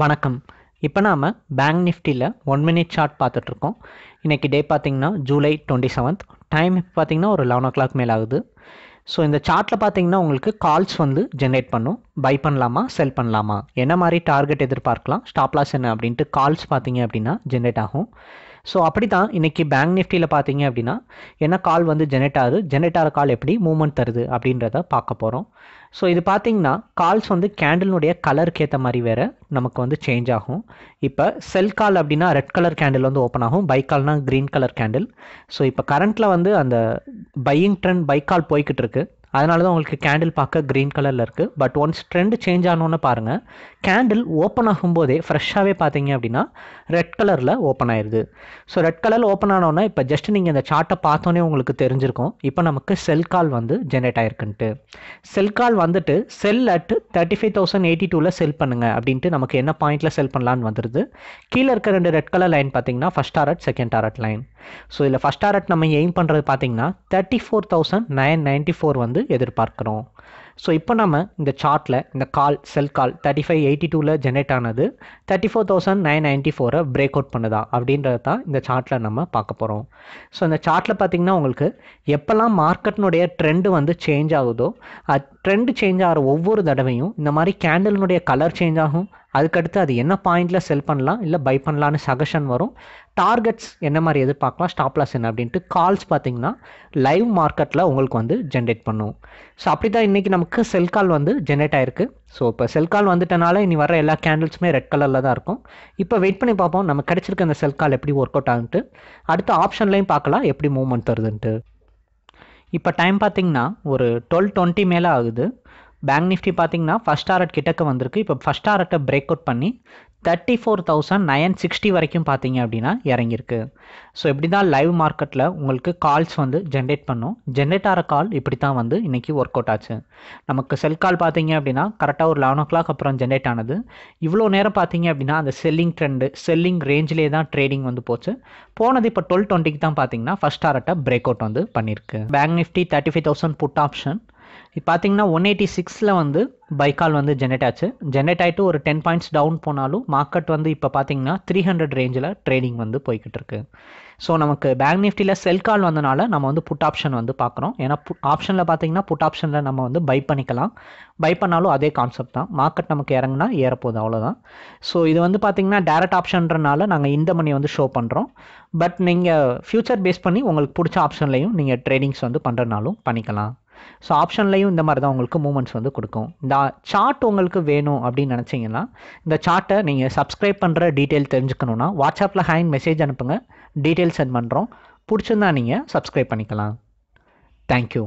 வணக்கம். இப்போ நாம் பேங்க் நிஃப்டியில் ஒன் மினிட் சார்ட் பார்த்துட்ருக்கோம். இன்றைக்கி டே பார்த்திங்கன்னா ஜூலை டுவெண்ட்டி செவன்த் டைம் இப்போ பார்த்தீங்கன்னா ஒரு லெவன் ஓ கிளாக் மேலே ஆகுது. ஸோ இந்த சார்ட்டில் பார்த்தீங்கன்னா உங்களுக்கு கால்ஸ் வந்து ஜென்ரேட் பண்ணும். பை பண்ணலாமா செல் பண்ணலாமா? என்ன மாதிரி டார்கெட் எதிர்பார்க்கலாம்? ஸ்டாப்லாஸ் என்ன அப்படின்ட்டு கால்ஸ் பார்த்தீங்க அப்படின்னா ஜென்ரேட் ஆகும். ஸோ அப்படி தான் இன்றைக்கி பேங்க் நிஃப்டியில் பார்த்தீங்க அப்படின்னா என்ன கால் வந்து ஜெனரேட் ஆகுது? ஜெனரேட் ஆகிற கால் எப்படி? மூவ்மெண்ட் தருது அப்படின்றத பார்க்க போகிறோம் ஸோ இது பார்த்தீங்கன்னா கால்ஸ் வந்து கேண்டிலுடைய கலருக்கு ஏற்ற மாதிரி வேறு நமக்கு வந்து சேஞ்ச் ஆகும். இப்போ செல் கால் அப்படின்னா ரெட் கலர் கேண்டில் வந்து ஓப்பன் ஆகும். பை கால்னால் க்ரீன் கலர் கேண்டில் ஸோ இப்போ கரண்ட்டில் வந்து அந்த பையிங் ட்ரெண்ட் பை கால் போய்கிட்டு இருக்குது அதனால தான் உங்களுக்கு கேண்டில் பார்க்க க்ரீன் கலரில் இருக்குது பட் ஒன்ஸ் ட்ரெண்ட் சேஞ்ச் ஆனோன்னு பாருங்கள் கேண்டில் ஓப்பன் ஆகும்போதே ஃப்ரெஷ்ஷாகவே பார்த்தீங்க அப்படின்னா ரெட் கலரில் ஓப்பன் ஆயிடுது ஸோ ரெட் கலரில் ஓப்பன் ஆனோன்னே இப்போ ஜஸ்ட் நீங்கள் இந்த சார்ட்டை பார்த்தோன்னே உங்களுக்கு தெரிஞ்சிருக்கும். இப்போ நமக்கு செல் கால் வந்து ஜென்ரேட் ஆயிருக்குன்ட்டு. செல் கால் வந்துட்டு sell at thirty five thousand eighty டூவில் செல் பண்ணுங்க அப்படின்ட்டு நமக்கு என்ன பாயிண்ட்டில் செல் பண்ணலான்னு வந்துடுது கீழே இருக்க ரெண்டு ரெட் கலர் லைன் பார்த்தீங்கன்னா first target second target line so இதில் ஃபஸ்ட் டாரட் நம்ம எய்ம் பண்ணுறது பார்த்தீங்கன்னா thirty four thousand nine ninety four வந்து எதிர்பார்க்கிறோம். ஸோ இப்போ நம்ம இந்த சார்ட்டில் இந்த call sell call thirty five eighty டூவில் ஜென்ரேட் ஆனது thirty four thousand nine ninety ஃபோரை பிரேக் அவுட் பண்ணுதா? அப்படின்றது தான் இந்த சார்ட்டில் நம்ம பார்க்க போகிறோம் ஸோ இந்த சார்ட்டில் பார்த்தீங்கன்னா உங்களுக்கு எப்போல்லாம் மார்க்கெட்னுடைய ட்ரெண்டு வந்து சேஞ்ச் ஆகுதோ அது ட்ரெண்டு சேஞ்ச் ஆகிற ஒவ்வொரு தடவையும் இந்த மாதிரி கேண்டலினுடைய கலர் சேஞ்ச் ஆகும். அதுக்கடுத்து அது என்ன பாயிண்டில் செல் பண்ணலாம் இல்லை பை பண்ணலான்னு சஜஷன் வரும். டார்கெட்ஸ் என்ன மாதிரி எதிர்பார்க்கலாம் ஸ்டாப் லாஸ் என்ன அப்படின்ட்டு கால்ஸ் பார்த்தீங்கன்னா லைவ் மார்க்கெட்டில் உங்களுக்கு வந்து ஜென்ரேட் பண்ணும். ஸோ அப்படி தான் இன்றைக்கி நமக்கு செல் கால் வந்து ஜென்ரேட் ஆயிருக்கு. ஸோ இப்போ செல் கால் வந்துட்டனால இனி வர எல்லா கேண்டில்ஸுமே ரெட் கலரில் தான் இருக்கும். இப்போ வெயிட் பண்ணி பார்ப்போம். நம்ம கிடச்சிருக்க அந்த செல் கால் எப்படி ஒர்க் அவுட் ஆகுன்ட்டு. அடுத்த ஆப்ஷன்லையும் பார்க்கலாம். எப்படி மூவ்மெண்ட் தருதுன்ட்டு இப்போ டைம் பார்த்தீங்கன்னா ஒரு டுவெல் டுவெண்ட்டி மேலே ஆகுது. பேங்க் நிஃப்டி பார்த்தீங்கன்னா ஃபஸ்ட் டாரட் கிட்டக்க வந்திருக்கு. இப்போ ஃபஸ்ட் டாரட்டை பிரேக் அவுட் பண்ணி thirty four thousand nine sixty வரைக்கும் பார்த்தீங்க அப்படின்னா இறங்கியிருக்கு. ஸோ இப்படி தான் லைவ் மார்க்கெட்டில் உங்களுக்கு கால்ஸ் வந்து ஜென்ரேட் பண்ணும்? ஜென்ரேட் ஆகிற கால் இப்படி தான் வந்து இன்றைக்கி ஒர்க் அவுட் ஆச்சு. நமக்கு செல் கால் பார்த்தீங்க அப்படின்னா கரெக்டாக ஒரு லெவன் ஓ கிளாக் அப்புறம் ஜென்ரேட் ஆனது. இவ்வளோ நேரம் பார்த்தீங்க அப்படின்னா அந்த செல்லிங் ட்ரெண்டு செல்லிங் ரேஞ்சிலே தான் ட்ரேடிங் வந்து போச்சு. போனது இப்போ டுவெல் டுவெண்ட்டிக்கு தான் பார்த்தீங்கன்னா ஃபஸ்ட் டாரட்டை பிரேக் அவுட் வந்து பண்ணியிருக்கு. Bank nifty thirty five thousand put option இப்போ பார்த்தீங்கன்னா ஒன் எயிட்டி சிக்ஸில் வந்து பைக்கால் வந்து ஜென்ரேட் ஆச்சு. ஜென்ரேட் ஆகிட்டு ஒரு டென் பாயிண்ட்ஸ் டவுன் போனாலும் மார்க்கெட் வந்து இப்போ பார்த்தீங்கன்னா த்ரீ ஹண்ட்ரட் ரேஞ்சில் ட்ரேடிங் வந்து போய்கிட்டு இருக்கு. ஸோ நமக்கு பேங்க் நிஃப்டியில் செல் கால் வந்தனால நம்ம வந்து புட் ஆப்ஷன் வந்து பார்க்குறோம் ஏன்னா புட் ஆப்ஷனில் பார்த்தீங்கன்னா புட் ஆப்ஷனில் நம்ம வந்து பை பண்ணிக்கலாம். பை பண்ணாலும் அதே கான்செப்ட் தான். மார்க்கெட் நமக்கு இறங்குனா ஏறப்போகுது அவ்வளோதான் ஸோ இது வந்து பார்த்தீங்கன்னா டேரக்ட் ஆப்ஷன்றனால நாங்கள் இந்த மணி வந்து ஷோ பண்ணுறோம் பட் நீங்கள் ஃப்யூச்சர் பேஸ் பண்ணி உங்களுக்கு பிடிச்ச ஆப்ஷன்லையும் நீங்கள் ட்ரேடிங்ஸ் வந்து பண்ணுறனாலும் பண்ணிக்கலாம். ஸோ ஆப்ஷன்லையும் இந்த மாதிரி தான் உங்களுக்கு மூமெண்ட்ஸ் வந்து கொடுக்கும். இந்த சார்ட் உங்களுக்கு வேணும் அப்படின்னு நினச்சிங்கன்னா இந்த சார்ட்டை நீங்கள் சப்ஸ்கிரைப் பண்ணுற டீட்டெயில் தெரிஞ்சுக்கணுன்னா வாட்ஸ்அப்பில் ஹேண்ட் மெசேஜ் அனுப்புங்க. டீட்டெயில் சென்ட் பண்ணுறோம் பிடிச்சிருந்தா நீங்கள் சப்ஸ்கிரைப் பண்ணிக்கலாம். தேங்க்யூ